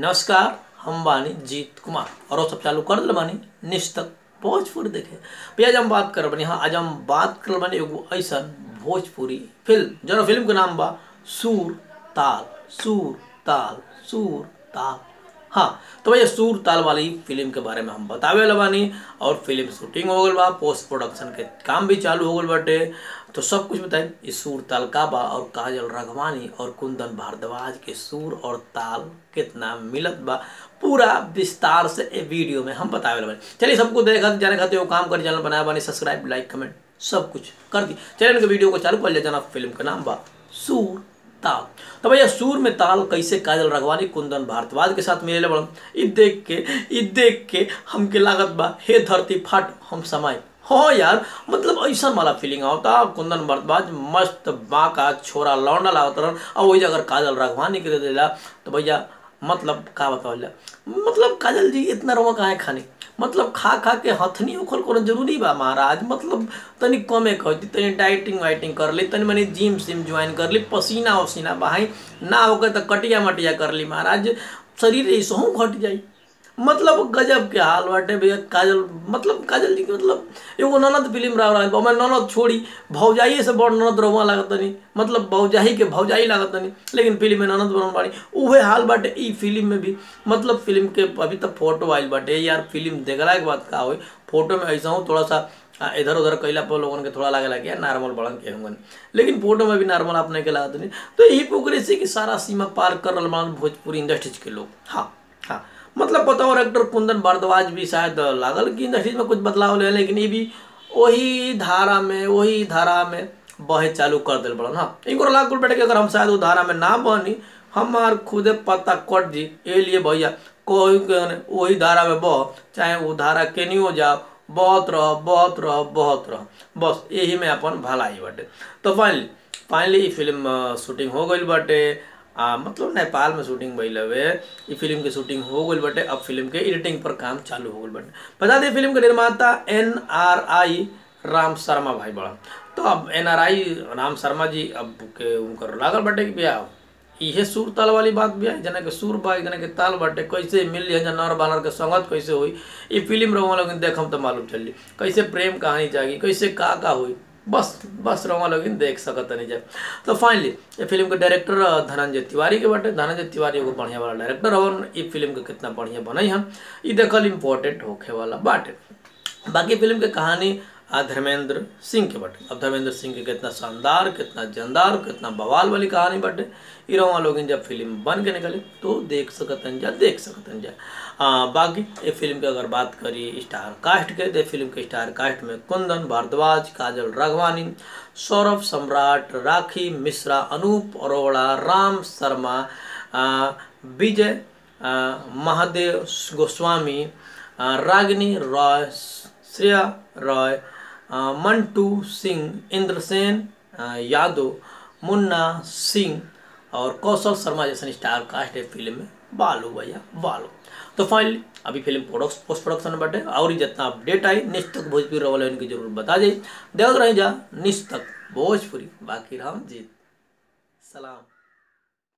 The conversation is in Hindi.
नमस्कार, हम बानी जीत कुमार, और सब चालू कर दिल बानी निश्चक भोजपुरी देखे। भैया, आज हम बात कर बनी हाँ आज हम बात कर बनी एगो ऐसा भोजपुरी फ़िल्म जो फ़िल्म के नाम बा सूर ताल सूर ताल सूर ताल। हाँ तो भैया सूर ताल वाली फ़िल्म के बारे में हम बतावे वाला बानी, और फ़िल्म शूटिंग हो गल बा पोस्ट प्रोडक्शन के काम भी चालू हो गल बाटे। तो सब कुछ बताएँ इस सूर ताल का बा, और काजल राघवानी और कुंदन भारद्वाज के सूर और ताल कितना मिलत बा, पूरा विस्तार से ए वीडियो में हम बतावे वाला बानी। चलिए सबको देखा जाने खातिर वो काम कर, चैनल बनाया बानी सब्सक्राइब लाइक कमेंट सब कुछ कर दी। चैनल के वीडियो को चालू कर लिया जाना फ़िल्म का नाम बा, सूर ताल। तो भैया, सूर में ताल कैसे काजल रघवानी कुंदन भारद्वाज के साथ मिले बड़न इ देख के इ देख के हमके लागत बा। हे धरती फट, हम समाई हाँ यार मतलब ऐसा वाला फीलिंग आवता कुंदन भारद्वाज मस्त बाका, छोरा लौंडा लागत रहन और वही अगर काजल राघवानी के दे देला। तो भैया मतलब का बतावल मतलब काजल जी, इतना रोवा कहाँ है खाने। मतलब खा खा के हथनी उखल करना ज़रूरी बा महाराज। मतलब तनी कमे कहती तनी डाइटिंग वाइटिंग कर ली, तनी मनी जिम सिम ज्वाइन कर ली पसीना वसीना बहाई, ना होकर तो कटिया मटिया कर ली महाराज। शरीर ऐसा घट जाई। मतलब गजब के हाल बाटे भैया, काजल मतलब काजल जी के मतलब एगो ननद फ़िल्म रहा रहा मैं ननद छोड़ी, भौजाइए से बड़ ननद रहुआ लागत नहीं मतलब भौजाई के भौजाई लागत नहीं लेकिन फ़िल्म में ननद बनल बाड़ी। उहे हाल बाटे, ई फ़िल्म में भी मतलब फ़िल्म के अभी तक फ़ोटो आयल बाटे। यार फ़िल्म देखला के बाद का होई, फ़ोटो में ऐसा हूँ, थोड़ा सा इधर उधर कैला पर लोगन के थोड़ा लगे लगे नॉर्मल बड़न के होंगे लेकिन फ़ोटो में भी नॉर्मल अपने के लागत नहीं तो हिपोक्रेसी की सारा सीमा पार कर रहा भोजपुरी इंडस्ट्रीज़ के लोग। हाँ हाँ। मतलब पता और एक्टर कुंदन भारद्वाज भी शायद लागल कि इंडस्ट्रीज़ में कुछ बदलाव ले, लेकिन ये भी वही धारा में, वही धारा में बहे चालू कर दिल बड़न। हाँ इनको लाख बेटे कि अगर हम शायद वो धारा में ना बनी हमार खुदे पता कट जी, ए लिए भैया, कोई वही धारा में बह, चाहे वो धारा केनियो जाओ, बहुत रह बहुत रह बहुत रह। बस, यही में अपन भलाई बटे। तो फाइनली फाइनली फ़िल्म शूटिंग हो गई बाटे। आ, मतलब नेपाल में शूटिंग भइल हवे। फ़िल्म के शूटिंग हो गई बटे अब फ़िल्म के एडिटिंग पर काम चालू हो गई बटे। बता दें फ़िल्म के निर्माता N R I Ram Sharma भाई बड़ा। तो अब N R I Ram Sharma ji अब के उनकर लागल बाटे कि भैया इहे सुर ताल वाली बात भी है जना के सुर बा जना के ताल बाटे कैसे मिल जना नर बानर के संगत कैसे हुई ई फ़िल्म रहो लोग देखम तो मालूम चली कैसे प्रेम कहानी जागी कैसे का का हुई बस बस रवा लोग देख सकत नहीं जाए तो फाइनली ये फ़िल्म के डायरेक्टर धनंजय तिवारी के बाटे, धनंजय तिवारी एगो बढ़िया वाला डायरेक्टर और ये फ़िल्म के कितना बढ़िया बनई हम ये देखल इम्पोर्टेंट होखे वाला बाटे बाकी फ़िल्म के कहानी धर्मेंद्र सिंह के बटे। अब धर्मेंद्र सिंह के कितना शानदार कितना जानदार कितना बवाल वाली कहानी बटे। इरवा लोग जब फ़िल्म बन के निकले तो देख सकतन जा देख सकतन जा। आ, बाकी ये फ़िल्म की अगर बात करी स्टार कास्ट के तो फ़िल्म के स्टार कास्ट में कुंदन भारद्वाज काजल राघवानी सौरभ सम्राट राखी मिश्रा अनूप अरोड़ा राम शर्मा विजय महादेव गोस्वामी रागिनी रॉय श्रेया रॉय मंटू सिंह इंद्रसेन यादव, मुन्ना सिंह और कौशल शर्मा जैसे स्टार कास्ट है फ़िल्म में। बालू भैया, बालू। तो फाइनली अभी फ़िल्म पोस्ट प्रोडक्शन में बैठे, और जितना अपडेट आई निश्चित भोजपुरी रवल इनकी ज़रूर बता जाए देख रहे जा निश्चित भोजपुरी, बाकी राम जीत। सलाम।